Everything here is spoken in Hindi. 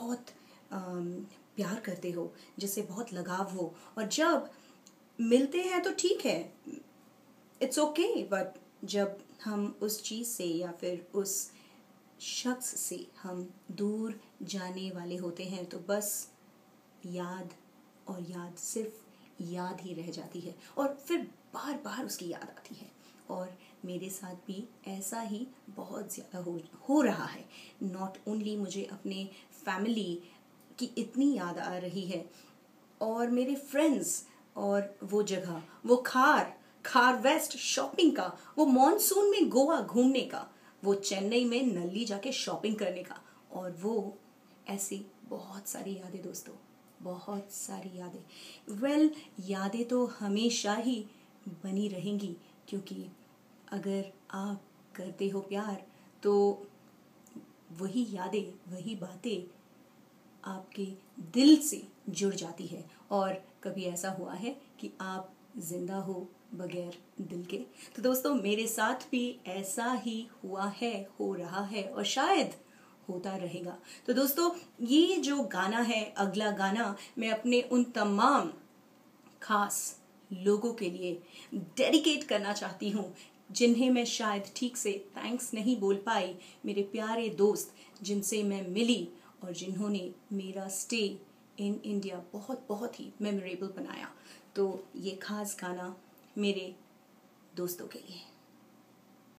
बहुत प्यार करते हो, जिससे बहुत लगाव हो। और जब मिलते हैं तो ठीक है इट्स ओके बट जब हम उस चीज़ से या फिर उस शख्स से हम दूर जाने वाले होते हैं तो बस याद और याद सिर्फ़ याद ही रह जाती है। और फिर बार बार उसकी याद आती है। और मेरे साथ भी ऐसा ही बहुत ज़्यादा हो हो रहा है। नॉट ओनली मुझे अपने फैमिली की इतनी याद आ रही है और मेरे फ्रेंड्स और वो जगह वो खार खार वेस्ट शॉपिंग का वो मॉनसून में गोवा घूमने का वो चेन्नई में नल्ली जाके शॉपिंग करने का और वो ऐसी बहुत सारी यादें दोस्तों बहुत सारी यादें। वेल well, यादें तो हमेशा ही बनी रहेंगी क्योंकि अगर आप करते हो प्यार तो वही यादें, वही बातें आपके दिल से जुड़ जाती है। और कभी ऐसा हुआ है कि आप ज़िंदा हो बगैर दिल के? तो दोस्तों, मेरे साथ भी ऐसा ही हुआ है, हो रहा है और शायद होता रहेगा। तो दोस्तों, ये जो गाना है, अगला गाना, मैं अपने उन तमाम खास लोगों के लिए डेडिकेट करना चाहती हूँ जिन्हें मैं शायद ठीक से थैंक्स नहीं बोल पाई, मेरे प्यारे दोस्त जिनसे मैं मिली और जिन्होंने मेरा स्टे इन इंडिया बहुत बहुत ही मेमोरेबल बनाया। तो ये खास गाना मेरे दोस्तों के लिए